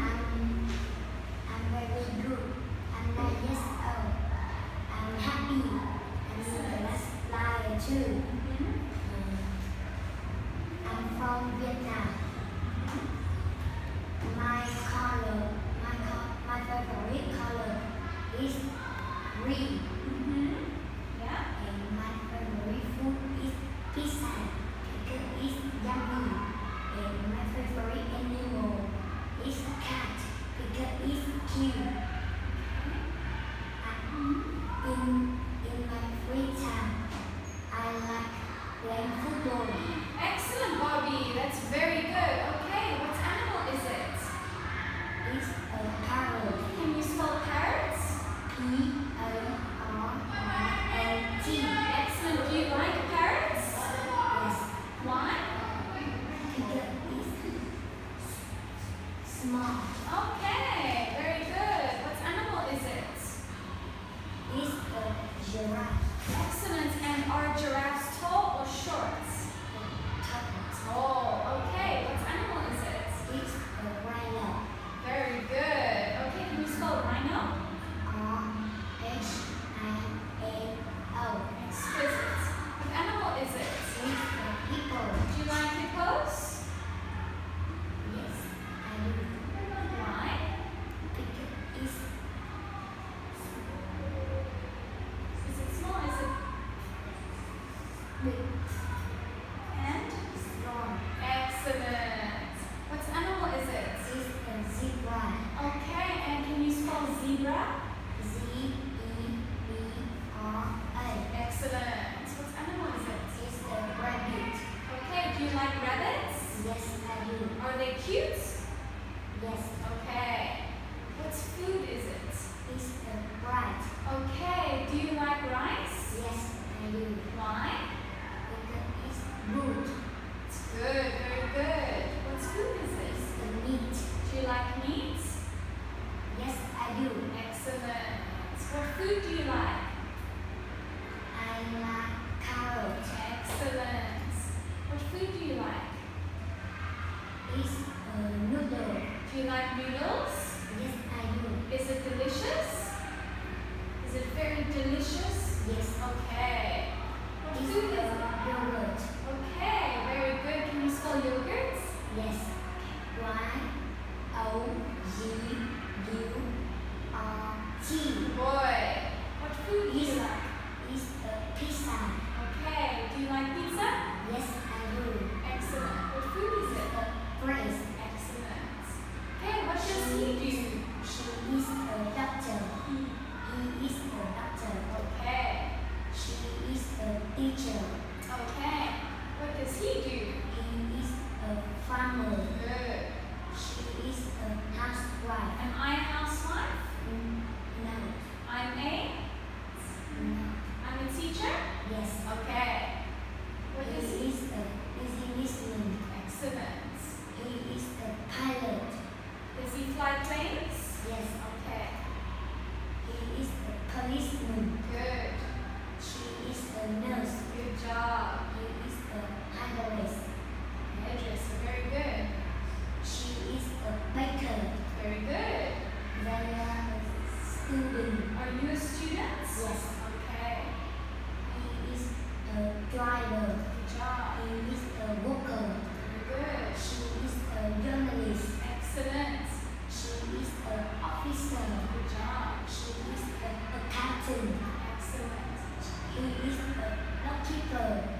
I'm, I'm very good. And I guess I'm happy. And too. I'm from Vietnam. My Are they cute? Yes. Okay. What food is it? It's a rice. Okay. Do you like rice? noodles? Yes, I do. Is it delicious? Is it very delicious? Yes. Okay. What food is it? Yogurt. Okay, very good. Can you spell yogurt? Yes. Y O G U R T. Boy. What food is it? It's a pizza. Okay. Do you like pizza? Yes. Okay. He is a driver. Good job. He is a worker. Very good. She is a journalist. Excellent. She is an officer. Good job. She is a accountant. Excellent. He is a bookkeeper.